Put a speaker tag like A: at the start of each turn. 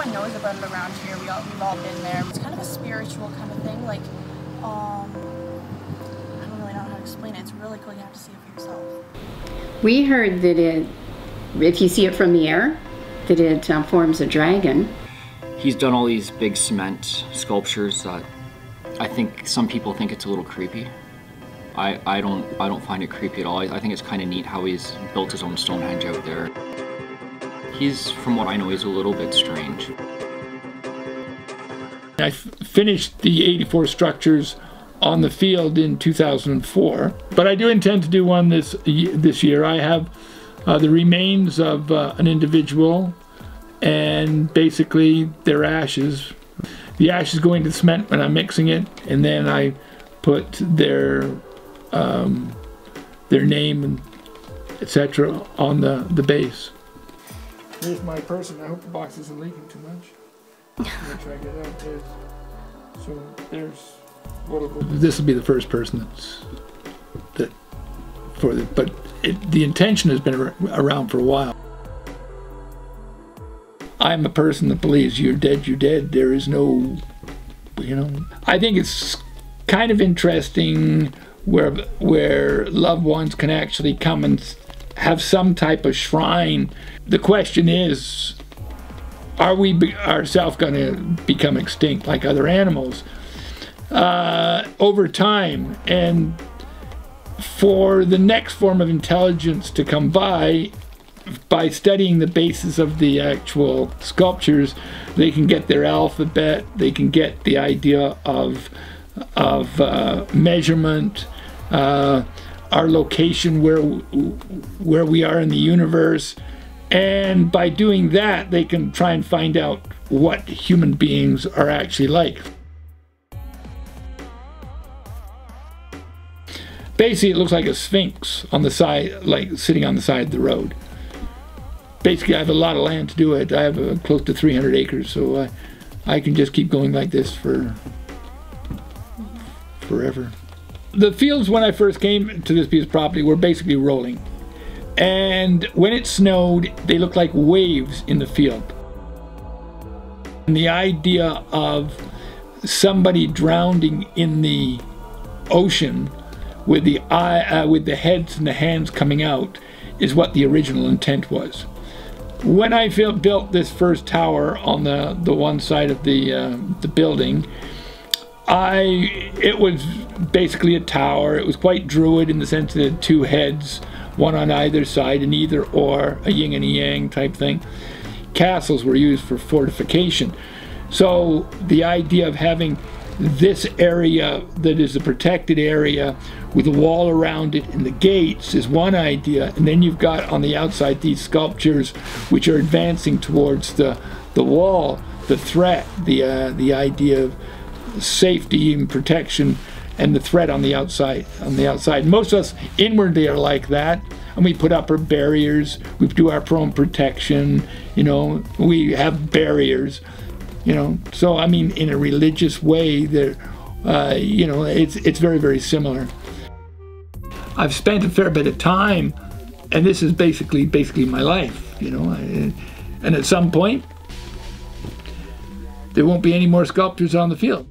A: everyone knows about it around here. We all, we've all been there. It's kind of a spiritual kind of thing. Like, um, I don't really know how to explain it. It's really cool. You have to see it for yourself.
B: We heard that it, if you see it from the air, that it uh, forms a dragon.
C: He's done all these big cement sculptures that I think some people think it's a little creepy. I, I don't I don't find it creepy at all. I, I think it's kind of neat how he's built his own Stonehenge out there. He's, from what I know, he's a little bit strange.
D: I finished the 84 structures on the field in 2004, but I do intend to do one this this year. I have uh, the remains of uh, an individual and basically their ashes. The ashes go into cement when I'm mixing it, and then I put their um, their name and etc. on the the base. Here's my person. I hope the box isn't leaking too much. Get out. So there's this will be the first person that's that for the but it, the intention has been around for a while. I'm a person that believes you're dead, you're dead. There is no, you know. I think it's kind of interesting where where loved ones can actually come and have some type of shrine. The question is, are we ourselves going to become extinct like other animals uh, over time? And for the next form of intelligence to come by, by studying the basis of the actual sculptures, they can get their alphabet, they can get the idea of, of uh, measurement, uh, our location, where, where we are in the universe. And by doing that, they can try and find out what human beings are actually like. Basically, it looks like a sphinx on the side, like sitting on the side of the road. Basically, I have a lot of land to do it. I have uh, close to 300 acres, so I, I can just keep going like this for forever. The fields when I first came to this piece of property were basically rolling. And when it snowed, they looked like waves in the field. And the idea of somebody drowning in the ocean with the eye, uh, with the heads and the hands coming out, is what the original intent was. When I built this first tower on the the one side of the uh, the building, I it was basically a tower. It was quite druid in the sense that it had two heads, one on either side, and either or a yin and a yang type thing. Castles were used for fortification. So the idea of having this area that is a protected area with a wall around it and the gates is one idea and then you've got on the outside these sculptures which are advancing towards the the wall the threat the uh, the idea of safety and protection and the threat on the outside on the outside. Most of us inwardly are like that and we put up our barriers. We do our own protection you know we have barriers you know. So i mean in a religious way there uh, you know it's it's very very similar. I've spent a fair bit of time and this is basically basically my life you know. And at some point there won't be any more sculptures on the field